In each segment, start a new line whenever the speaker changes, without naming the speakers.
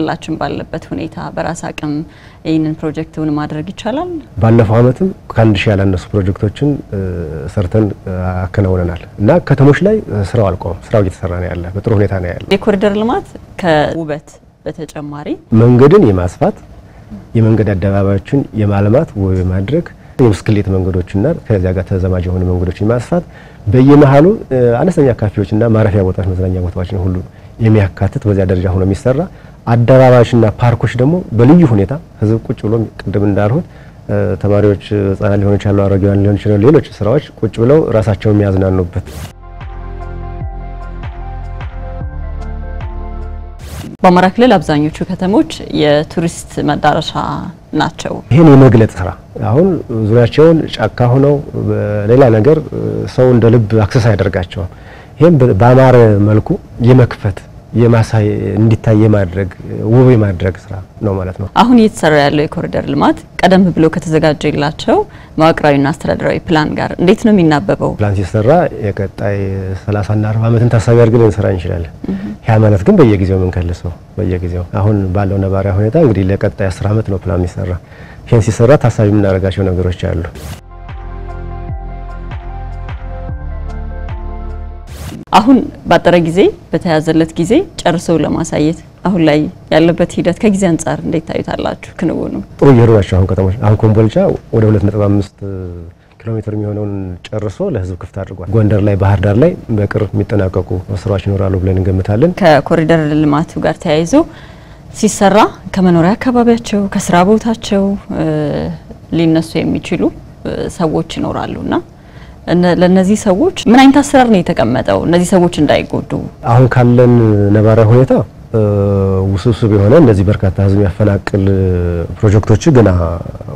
ክልላችን ባለበት ሁኔታ በራስ አቅም ይህንን ፕሮጀክትን ማድረግ ይቻላል?
ባለፈው ዓመትም ከአንድ ሺህ ያላነሱ ፕሮጀክቶችን ሰርተን አከናውነናል እና ከተሞች ላይ ስራው አልቆም፣ ስራው እየተሰራ ነው ያለ፣ በጥሩ ሁኔታ ነው ያለ።
የኮሪደር ልማት ከውበት በተጨማሪ
መንገድን የማስፋት የመንገድ አደባባዮችን የማልማት ውብ የማድረግ የብስክሌት መንገዶችና ከዚያ ጋር ተዘማጅ የሆኑ መንገዶችን የማስፋት በየመሀሉ አነስተኛ ካፌዎችና ማረፊያ ቦታዎች፣ መዝናኛ ቦታዎችን ሁሉ የሚያካትት በዚያ ደረጃ ሆኖ የሚሰራ አደባባዮችና ፓርኮች ደግሞ በልዩ ሁኔታ ህዝብ ቁጭ ብሎ ቅድም እንዳልሁት ተማሪዎች፣ ህጻናት ሊሆኑ ይችላሉ፣ አሮጌያን ሊሆኑ ይችላሉ፣ ሌሎች ስራዎች ቁጭ ብለው ራሳቸውን የሚያዝናኑበት
በአማራ ክልል አብዛኞቹ ከተሞች የቱሪስት መዳረሻ ናቸው።
ይህን የመግለጽ ስራ አሁን ዙሪያቸውን ጫካ ሆነው ሌላ ነገር ሰው እንደ ልብ access አያደርጋቸውም። ይህም በአማረ መልኩ የመክፈት የማሳይ እንዲታይ የማድረግ ውብ የማድረግ ስራ ነው ማለት ነው።
አሁን እየተሰራ ያለው የኮሪደር ልማት ቀደም ብሎ ከተዘጋጀላቸው መዋቅራዊና አስተዳደራዊ ፕላን ጋር እንዴት ነው የሚናበበው?
ፕላን ሲሰራ የቀጣይ 30ና 40 ዓመትን ታሳቢ አድርገን ልንሰራ እንችላለን። ያ ማለት ግን በየጊዜው የምንከልሰው በየጊዜው አሁን ባለው ነባራዊ ሁኔታ እንግዲህ ለቀጣይ 10 ዓመት ነው ፕላን የሚሰራ። ይህን ሲሰራ ታሳቢ የምናደርጋቸው ነገሮች አሉ።
አሁን ባጠረ ጊዜ በተያዘለት ጊዜ ጨርሰው ለማሳየት አሁን ላይ ያለበት ሂደት ከጊዜ አንጻር እንዴት ታዩታላችሁ? ክንውኑ
ጥሩ እየሄዱ ናቸው። አሁን ከተሞች አሁን ኮምቦልቻ ወደ 2.5 ኪሎ ሜትር የሚሆነውን ጨርሶ ለህዝብ ክፍት አድርጓል። ጎንደር ላይ፣ ባህር ዳር ላይ በቅርብ የሚጠናቀቁ ስራዎች ይኖራሉ ብለን እንገምታለን።
ከኮሪደር ልማቱ ጋር ተያይዞ ሲሰራ ከመኖሪያ አካባቢያቸው ከስራ ቦታቸው ሊነሱ የሚችሉ ሰዎች ይኖራሉና ለነዚህ ሰዎች ምን አይነት አሰራር ነው የተቀመጠው? እነዚህ ሰዎች እንዳይጎዱ
አሁን ካለን ነባራዊ ሁኔታ ውስብስብ የሆነ እንደዚህ በርካታ ህዝብ የሚያፈናቅል ፕሮጀክቶች ገና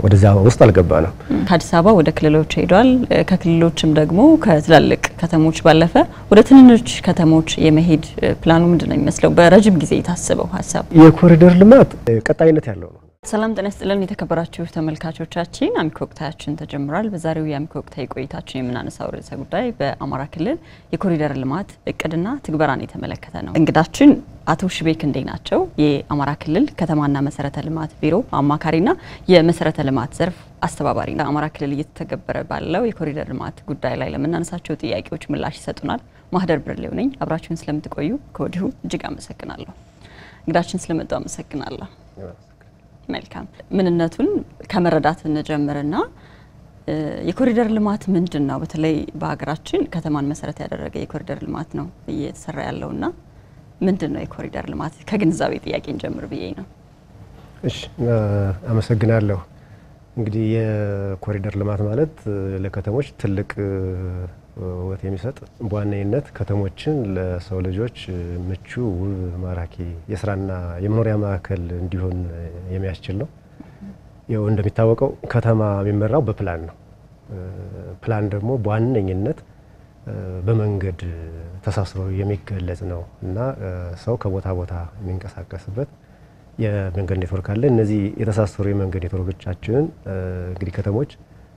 ወደዚያ ውስጥ አልገባ ነው።
ከአዲስ አበባ ወደ ክልሎች ሄዷል። ከክልሎችም ደግሞ ከትላልቅ ከተሞች ባለፈ ወደ ትንንሽ ከተሞች የመሄድ ፕላኑ ምንድን ነው የሚመስለው? በረጅም ጊዜ የታሰበው ሀሳብ
የኮሪደር ልማት ቀጣይነት ያለው ነው።
ሰላም ጤና ይስጥልን የተከበራችሁ ተመልካቾቻችን፣ አሚኮ ወቅታችን ተጀምሯል። በዛሬው የአሚኮ ወቅታዊ ቆይታችን የምናነሳው ርዕሰ ጉዳይ በአማራ ክልል የኮሪደር ልማት እቅድና ትግበራን የተመለከተ ነው። እንግዳችን አቶ ሽቤ ክንዴ ናቸው። የአማራ ክልል ከተማና መሰረተ ልማት ቢሮ አማካሪና የመሰረተ ልማት ዘርፍ አስተባባሪ። አማራ ክልል እየተተገበረ ባለው የኮሪደር ልማት ጉዳይ ላይ ለምናነሳቸው ጥያቄዎች ምላሽ ይሰጡናል። ማህደር ብርሌው ነኝ። አብራችሁን ስለምትቆዩ ከወዲሁ እጅግ አመሰግናለሁ። እንግዳችን ስለመጡ አመሰግናለሁ። መልካም ምንነቱን ከመረዳት እንጀምርና የኮሪደር ልማት ምንድን ነው? በተለይ በሀገራችን ከተማን መሰረት ያደረገ የኮሪደር ልማት ነው እየተሰራ ያለውና ምንድን ነው የኮሪደር ልማት? ከግንዛቤ ጥያቄ እንጀምር ብዬ ነው።
እሺ፣ አመሰግናለሁ። እንግዲህ የኮሪደር ልማት ማለት ለከተሞች ትልቅ ውበት የሚሰጥ በዋነኝነት ከተሞችን ለሰው ልጆች ምቹ፣ ውብ፣ ማራኪ የስራና የመኖሪያ ማዕከል እንዲሆን የሚያስችል ነው። ይኸው እንደሚታወቀው ከተማ የሚመራው በፕላን ነው። ፕላን ደግሞ በዋነኝነት በመንገድ ተሳስሮ የሚገለጽ ነው እና ሰው ከቦታ ቦታ የሚንቀሳቀስበት የመንገድ ኔትወርክ አለ። እነዚህ የተሳሰሩ የመንገድ ኔትወርኮቻችንን እንግዲህ ከተሞች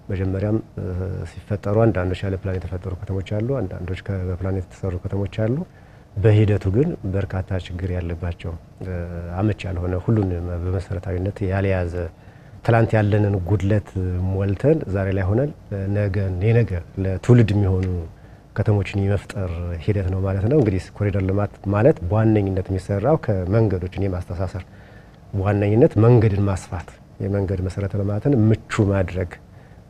መጀመሪያም ሲፈጠሩ አንዳንዶች ያለ ፕላን የተፈጠሩ ከተሞች አሉ፣ አንዳንዶች በፕላን የተሰሩ ከተሞች አሉ። በሂደቱ ግን በርካታ ችግር ያለባቸው አመች ያልሆነ ሁሉን በመሰረታዊነት ያልያዘ ትላንት ያለንን ጉድለት ሞልተን ዛሬ ላይ ሆነን ነገን የነገ ለትውልድ የሚሆኑ ከተሞችን የመፍጠር ሂደት ነው ማለት ነው። እንግዲህ ኮሪደር ልማት ማለት በዋነኝነት የሚሰራው ከመንገዶችን የማስተሳሰር በዋነኝነት መንገድን ማስፋት የመንገድ መሰረተ ልማትን ምቹ ማድረግ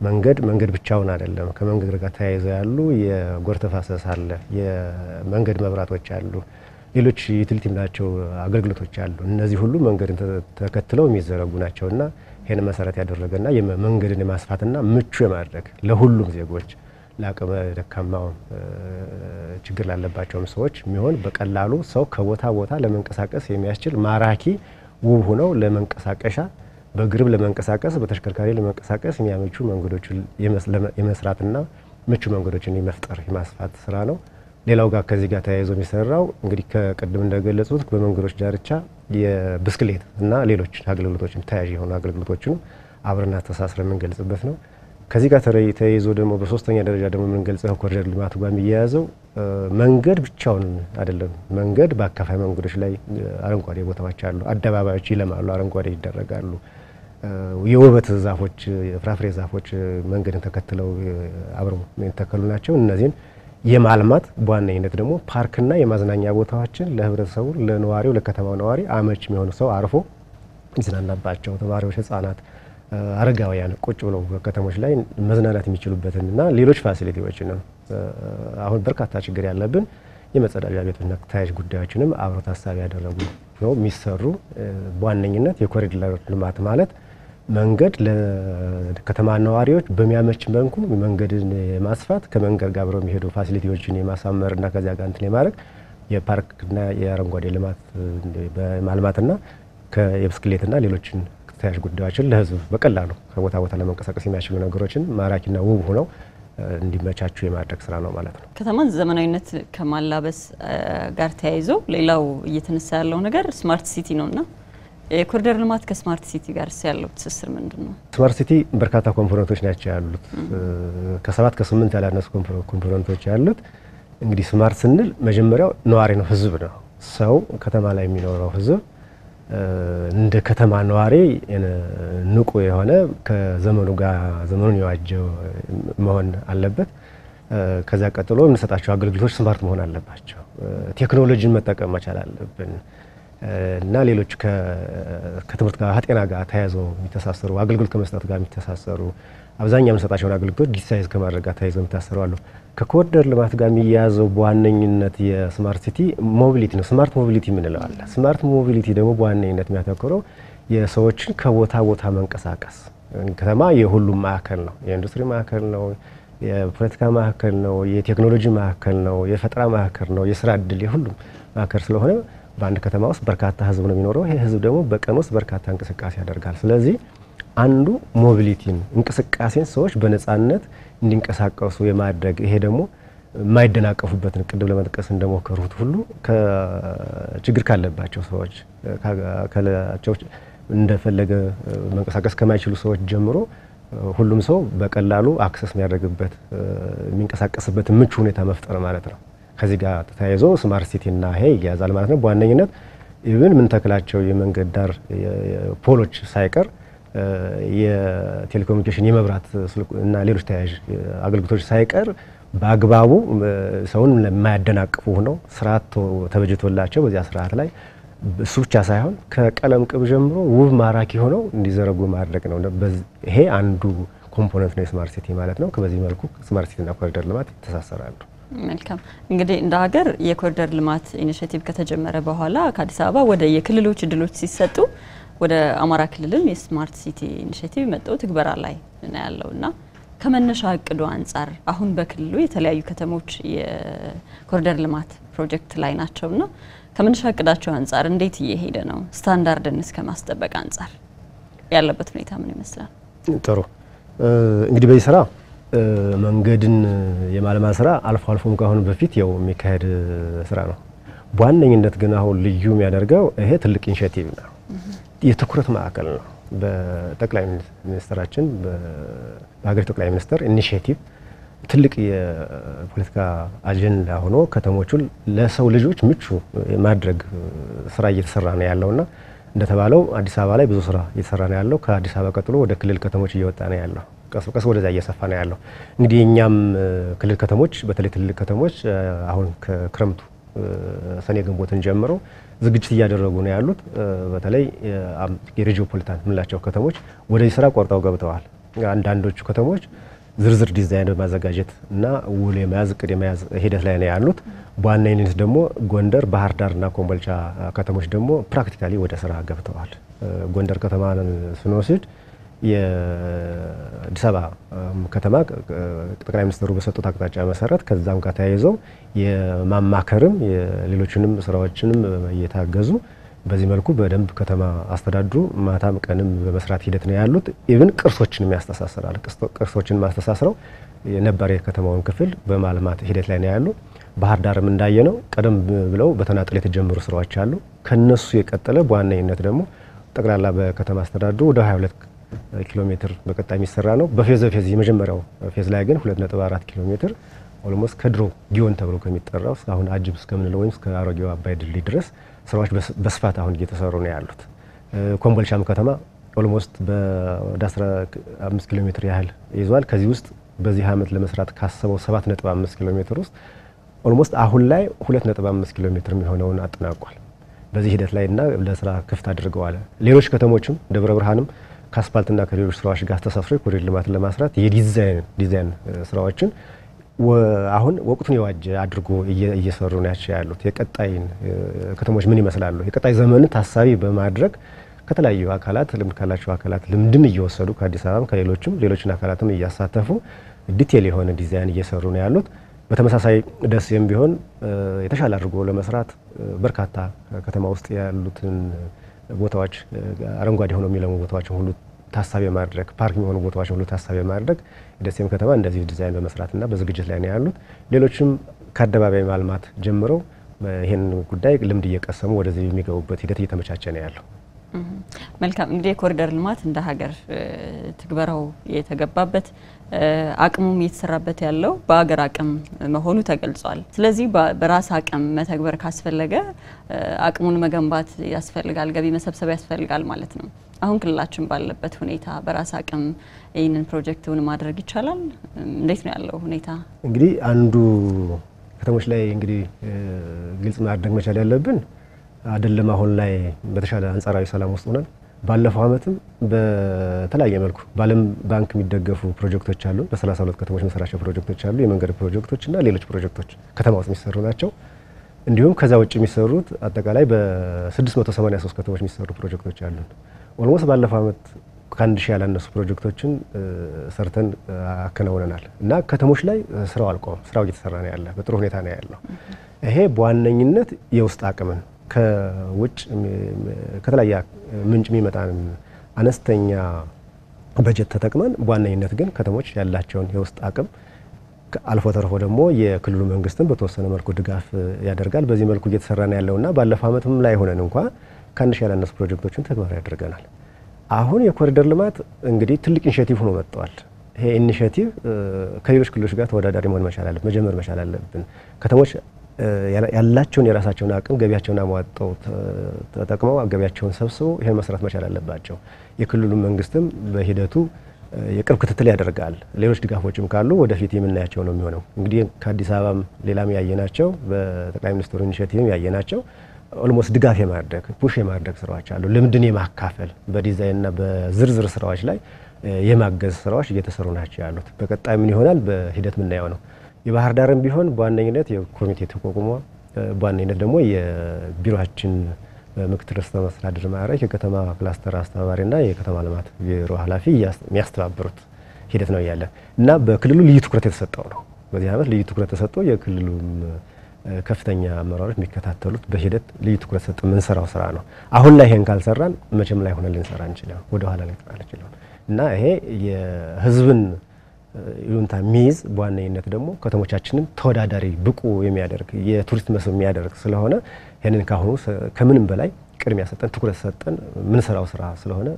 መንገድ መንገድ ብቻውን አይደለም። ከመንገድ ጋር ተያይዘው ያሉ የጎርፍ ተፋሰስ አለ፣ የመንገድ መብራቶች አሉ፣ ሌሎች utility ናቸው አገልግሎቶች አሉ። እነዚህ ሁሉ መንገድን ተከትለው የሚዘረጉ ናቸውና ይህን መሰረት ያደረገና መንገድን የማስፋትና ምቹ የማድረግ ለሁሉም ዜጎች ለአቅመ ደካማውም ችግር ላለባቸውም ሰዎች የሚሆን በቀላሉ ሰው ከቦታ ቦታ ለመንቀሳቀስ የሚያስችል ማራኪ ውብ ሆነው ለመንቀሳቀሻ በእግርም ለመንቀሳቀስ በተሽከርካሪ ለመንቀሳቀስ የሚያመቹ መንገዶችን የመስራትና ምቹ መንገዶችን የመፍጠር የማስፋት ስራ ነው። ሌላው ጋር ከዚህ ጋር ተያይዞ የሚሰራው እንግዲህ ከቅድም እንደገለጹት በመንገዶች ዳርቻ የብስክሌት እና ሌሎች አገልግሎቶችን ተያያዥ የሆኑ አገልግሎቶችን አብረና ተሳስረ የምንገልጽበት ነው። ከዚህ ጋር ተያይዞ ደግሞ በሶስተኛ ደረጃ ደግሞ የምንገልጸው ኮሪደር ልማቱ ጋር የሚያያዘው መንገድ ብቻውን አይደለም። መንገድ በአካፋይ መንገዶች ላይ አረንጓዴ ቦታዎች አሉ፣ አደባባዮች ይለማሉ፣ አረንጓዴ ይደረጋሉ። የውበት ዛፎች፣ የፍራፍሬ ዛፎች መንገድን ተከትለው አብረው የተተከሉ ናቸው። እነዚህን የማልማት በዋነኝነት ደግሞ ፓርክና የማዝናኛ ቦታዎችን ለህብረተሰቡ፣ ለነዋሪው፣ ለከተማው ነዋሪ አመች የሚሆኑ ሰው አርፎ ይዝናናባቸው ተማሪዎች፣ ህጻናት አረጋውያን ቁጭ ብለው በከተሞች ላይ መዝናናት የሚችሉበትን እና ሌሎች ፋሲሊቲዎችንም አሁን በርካታ ችግር ያለብን የመጸዳጃ ቤቶችና ተያያዥ ጉዳዮችንም አብረው ታሳቢ ያደረጉ ነው የሚሰሩ። በዋነኝነት የኮሪደር ልማት ማለት መንገድ ለከተማ ነዋሪዎች በሚያመች መልኩ መንገድን የማስፋት ከመንገድ ጋር አብረው የሚሄዱ ፋሲሊቲዎችን የማሳመርና ከዚያ ጋር እንትን የማድረግ የፓርክና የአረንጓዴ ልማት በማልማትና የብስክሌትና ሌሎችን ተያያዥ ጉዳዮችን ለህዝብ በቀላሉ ከቦታ ቦታ ለመንቀሳቀስ የሚያስችሉ ነገሮችን ማራኪና ውብ ሆነው እንዲመቻቹ የማድረግ ስራ ነው ማለት ነው።
ከተማን ዘመናዊነት ከማላበስ ጋር ተያይዞ ሌላው እየተነሳ ያለው ነገር smart city ነውና የኮሪደር ልማት ከ smart city ጋር ያለው ትስስር ምንድን ነው?
smart city በርካታ component ኦች ናቸው ያሉት። ከሰባት ከስምንት ያላነሱ component ኦች ያሉት። እንግዲህ smart ስንል መጀመሪያው ነዋሪ ነው፣ ህዝብ ነው። ሰው ከተማ ላይ የሚኖረው ህዝብ እንደ ከተማ ነዋሪ ንቁ የሆነ ከዘመኑ ጋር ዘመኑን የዋጀው መሆን አለበት። ከዚያ ቀጥሎ የምንሰጣቸው አገልግሎቶች smart መሆን አለባቸው። ቴክኖሎጂን መጠቀም መቻል አለብን እና ሌሎች ከትምህርት ጋር ከጤና ጋር ተያይዘው የሚተሳሰሩ አገልግሎት ከመስጠት ጋር የሚተሳሰሩ አብዛኛው የምንሰጣቸውን አገልግሎቶች digitize ከማድረግ ጋር ተያይዘው የሚተሳሰሩ አሉ። ከኮሪደር ልማት ጋር የሚያያዘው በዋነኝነት የ smart city mobility ነው። smart mobility የምንለው አለ። smart mobility ደግሞ በዋነኝነት የሚያተኩረው የሰዎችን ከቦታ ቦታ መንቀሳቀስ። ከተማ የሁሉም ማዕከል ነው። የኢንዱስትሪ ማዕከል ነው። የፖለቲካ ማዕከል ነው። የቴክኖሎጂ ማዕከል ነው። የፈጠራ ማዕከል ነው። የስራ እድል የሁሉም ማዕከል ስለሆነ በአንድ ከተማ ውስጥ በርካታ ህዝብ ነው የሚኖረው። ይህ ህዝብ ደግሞ በቀን ውስጥ በርካታ እንቅስቃሴ ያደርጋል። ስለዚህ አንዱ ሞቢሊቲን እንቅስቃሴን ሰዎች በነጻነት እንዲንቀሳቀሱ የማድረግ ይሄ ደግሞ የማይደናቀፉበትን ቅድም ለመጥቀስ እንደሞከሩት ሁሉ ችግር ካለባቸው ሰዎች እንደፈለገ መንቀሳቀስ ከማይችሉ ሰዎች ጀምሮ ሁሉም ሰው በቀላሉ access የሚያደርግበት የሚንቀሳቀስበት ምቹ ሁኔታ መፍጠር ማለት ነው። ከዚህ ጋር ተያይዞ smart city ና ይሄ ይያዛል ማለት ነው። በዋነኝነት even የምንተክላቸው የመንገድ ዳር pole ኦች ሳይቀር የቴሌኮሙኒኬሽን የመብራት እና ሌሎች ተያያዥ አገልግሎቶች ሳይቀር በአግባቡ ሰውን የማያደናቅፉ ሆነው ስርዓት ተበጅቶላቸው በዚያ ስርዓት ላይ እሱ ብቻ ሳይሆን ከቀለም ቅብ ጀምሮ ውብ ማራኪ ሆነው እንዲዘረጉ ማድረግ ነው። ይሄ አንዱ component ነው የ smart city ማለት ነው። በዚህ መልኩ smart city ና ኮሪደር ልማት ይተሳሰራሉ።
መልካም እንግዲህ እንደ ሀገር የኮሪደር ልማት initiative ከተጀመረ በኋላ ከአዲስ አበባ ወደ የክልሎች እድሎች ሲሰጡ ወደ አማራ ክልልም የ smart city initiative መጥተው ትግበራ ላይ ነው ያለው እና ከመነሻ እቅዱ አንጻር አሁን በክልሉ የተለያዩ ከተሞች የኮሪደር ልማት ፕሮጀክት ላይ ናቸው እና ከመነሻ እቅዳቸው አንጻር እንዴት እየሄደ ነው? ስታንዳርድን እስከ ማስጠበቅ አንጻር ያለበት ሁኔታ ምን ይመስላል?
ጥሩ እንግዲህ በዚህ ስራ መንገድን የማልማት ስራ አልፎ አልፎም ከአሁኑ በፊት ያው የሚካሄድ ስራ ነው። በዋነኝነት ግን አሁን ልዩ የሚያደርገው ይሄ ትልቅ initiative ነው፣ የትኩረት ማዕከል ነው። በጠቅላይ ሚኒስትራችን በሀገር ጠቅላይ ሚኒስትር ኢኒሼቲቭ ትልቅ የፖለቲካ አጀንዳ ሆኖ ከተሞቹን ለሰው ልጆች ምቹ ማድረግ ስራ እየተሰራ ነው ያለውና እንደተባለው አዲስ አበባ ላይ ብዙ ስራ እየተሰራ ነው ያለው። ከአዲስ አበባ ቀጥሎ ወደ ክልል ከተሞች እየወጣ ነው ያለው። ቀስ በቀስ ወደዛ እየሰፋ ነው ያለው። እንግዲህ የእኛም ክልል ከተሞች በተለይ ትልልቅ ከተሞች አሁን ከክረምቱ ሰኔ ግንቦትን ጀምሮ ዝግጅት እያደረጉ ነው ያሉት። በተለይ የ regiopolitan የምንላቸው ከተሞች ወደዚህ ስራ ቆርጠው ገብተዋል። አንዳንዶቹ ከተሞች ዝርዝር ዲዛይን በማዘጋጀት እና ውል የመያዝ እቅድ የመያዝ ሂደት ላይ ነው ያሉት። በዋነኝነት ደግሞ ጎንደር፣ ባህር ዳርና ኮምቦልቻ ከተሞች ደግሞ practically ወደ ስራ ገብተዋል። ጎንደር ከተማን ስንወስድ የአዲስ አበባ ከተማ ጠቅላይ ሚኒስትሩ በሰጡት አቅጣጫ መሰረት ከዛም ጋር ተያይዘው የማማከርም የሌሎችንም ስራዎችንም እየታገዙ በዚህ መልኩ በደንብ ከተማ አስተዳድሩ ማታም ቀንም በመስራት ሂደት ነው ያሉት። even ቅርሶችንም ያስተሳስራል። ቅርሶችን ማስተሳስረው የነባር የከተማውን ክፍል በማልማት ሂደት ላይ ነው ያሉ። ባህር ዳርም እንዳየ ነው ቀደም ብለው በተናጥል የተጀመሩ ስራዎች አሉ። ከነሱ የቀጠለ በዋነኝነት ደግሞ ጠቅላላ በከተማ አስተዳድሩ ወደ 22 ኪሎ ሜትር በቀጣይ የሚሰራ ነው። በ phase በ phase የመጀመሪያው phase ላይ ግን 2.4 ኪሎ ሜትር almost ከድሮ ጊዮን ተብሎ ከሚጠራው እስካሁን አጅብ እስከምንለው ወይም እስከ አሮጌው አባይ ድልድይ ድረስ ስራዎች በስፋት አሁን እየተሰሩ ነው ያሉት። ኮምቦልቻም ከተማ almost ወደ 15 ኪሎ ሜትር ያህል ይዟል። ከዚህ ውስጥ በዚህ ዓመት ለመስራት ካሰበው 7.5 ኪሎ ሜትር ውስጥ almost አሁን ላይ 2.5 ኪሎ ሜትር የሚሆነውን አጠናቋል። በዚህ ሂደት ላይ እና ለስራ ክፍት አድርገዋል። ሌሎች ከተሞችም ደብረ ብርሃንም ከአስፓልትና ከሌሎች ስራዎች ጋር ተሳስሮ የኮሪደር ልማትን ለማስራት የዲዛይን ዲዛይን ስራዎችን አሁን ወቅቱን የዋጀ አድርጎ እየሰሩ ናቸው ያሉት። የቀጣይን ከተሞች ምን ይመስላሉ፣ የቀጣይ ዘመንን ታሳቢ በማድረግ ከተለያዩ አካላት ልምድ ካላቸው አካላት ልምድም እየወሰዱ ከአዲስ አበባም ከሌሎችም ሌሎችን አካላትም እያሳተፉ detail የሆነ ዲዛይን እየሰሩ ነው ያሉት። በተመሳሳይ ደሴም ቢሆን የተሻለ አድርጎ ለመስራት በርካታ ከተማ ውስጥ ያሉትን ቦታዎች አረንጓዴ ሆነው የሚለሙ ቦታዎችን ሁሉ ታሳቢ ማድረግ ፓርክ የሚሆኑ ቦታዎችን ሁሉ ታሳቢ ማድረግ ደሴም ከተማ እንደዚህ ዲዛይን በመስራትና በዝግጅት ላይ ነው ያሉት። ሌሎችም ከአደባባይ ማልማት ጀምረው ይህን ጉዳይ ልምድ እየቀሰሙ ወደዚህ የሚገቡበት ሂደት እየተመቻቸ ነው ያለው።
መልካም እንግዲህ የኮሪደር ልማት እንደ ሀገር ትግበራው የተገባበት አቅሙም እየተሰራበት ያለው በሀገር አቅም መሆኑ ተገልጿል። ስለዚህ በራስ አቅም መተግበር ካስፈለገ አቅሙን መገንባት ያስፈልጋል፣ ገቢ መሰብሰብ ያስፈልጋል ማለት ነው። አሁን ክልላችን ባለበት ሁኔታ በራስ አቅም ይህንን ፕሮጀክቱን ማድረግ ይቻላል? እንዴት ነው ያለው ሁኔታ?
እንግዲህ አንዱ ከተሞች ላይ እንግዲህ ግልጽ ማድረግ መቻል ያለብን አይደለም አሁን ላይ በተሻለ አንጻራዊ ሰላም ውስጥ ሆነን ባለፈው ዓመትም በተለያየ መልኩ በዓለም ባንክ የሚደገፉ ፕሮጀክቶች አሉ። በ32 ከተሞች መሰራቸው ፕሮጀክቶች አሉ። የመንገድ ፕሮጀክቶች እና ሌሎች ፕሮጀክቶች ከተማ ውስጥ የሚሰሩ ናቸው። እንዲሁም ከዛ ውጭ የሚሰሩት አጠቃላይ በ683 ከተሞች የሚሰሩ ፕሮጀክቶች አሉ። almost ባለፈው ዓመት ከአንድ ሺህ ያላነሱ ፕሮጀክቶችን ሰርተን አከናውነናል እና ከተሞች ላይ ስራው አልቆም፣ ስራው እየተሰራ ነው ያለ በጥሩ ሁኔታ ነው ያለው። ይሄ በዋነኝነት የውስጥ አቅምን ከውጭ ከተለያየ ምንጭ የሚመጣን አነስተኛ በጀት ተጠቅመን በዋነኝነት ግን ከተሞች ያላቸውን የውስጥ አቅም አልፎ ተርፎ ደግሞ የክልሉ መንግስትን በተወሰነ መልኩ ድጋፍ ያደርጋል። በዚህ መልኩ እየተሰራ ነው ያለውና ባለፈው ዓመትም ላይ ሆነን እንኳ ከአንድ ሺህ ያላነሱ ፕሮጀክቶችን ተግባራዊ አድርገናል። አሁን የኮሪደር ልማት እንግዲህ ትልቅ initiative ሆኖ መጥተዋል። ይሄ initiative ከሌሎች ክልሎች ጋር ተወዳዳሪ መሆን መቻል አለብን፣ መጀመር መቻል አለብን። ከተሞች ያላቸውን የራሳቸውን አቅም ገቢያቸውን አሟጠው ተጠቅመው ገቢያቸውን ሰብስበው ይህን መስራት መቻል አለባቸው። የክልሉ መንግስትም በሂደቱ የቅርብ ክትትል ያደርጋል። ሌሎች ድጋፎችም ካሉ ወደፊት የምናያቸው ነው የሚሆነው። እንግዲህ ከአዲስ አበባም ሌላም ያየናቸው በጠቅላይ ሚኒስትሩ initiative ም ያየናቸው almost ድጋፍ የማድረግ push የማድረግ ስራዎች አሉ። ልምድን የማካፈል በዲዛይንና በዝርዝር ስራዎች ላይ የማገዝ ስራዎች እየተሰሩ ናቸው ያሉት። በቀጣይ ምን ይሆናል በሂደት የምናየው ነው። የባህር ዳርም ቢሆን በዋነኝነት የኮሚቴ ተቋቁሞ በዋነኝነት ደግሞ የቢሮችን ምክትል ርዕሰ መስተዳድር ማዕረግ የከተማ ክላስተር አስተባባሪና የከተማ ልማት ቢሮ ኃላፊ የሚያስተባብሩት ሂደት ነው እያለ እና በክልሉ ልዩ ትኩረት የተሰጠው ነው። በዚህ ዓመት ልዩ ትኩረት ተሰጥቶ የክልሉም ከፍተኛ አመራሮች የሚከታተሉት በሂደት ልዩ ትኩረት ሰጥ የምንሰራው ስራ ነው። አሁን ላይ ይሄን ካልሰራን መቼም ላይ ሆነ ልንሰራ እንችላለን፣ ወደ ላይ አንችልም እና ይሄ የህዝብን ይሁንታ የሚይዝ በዋነኝነት ደግሞ ከተሞቻችንን ተወዳዳሪ ብቁ የሚያደርግ የቱሪስት መስህብ የሚያደርግ ስለሆነ ይህንን ካሁኑ ከምንም በላይ ቅድሚያ ሰጠን ትኩረት ሰጠን ምንሰራው ስራ ስለሆነ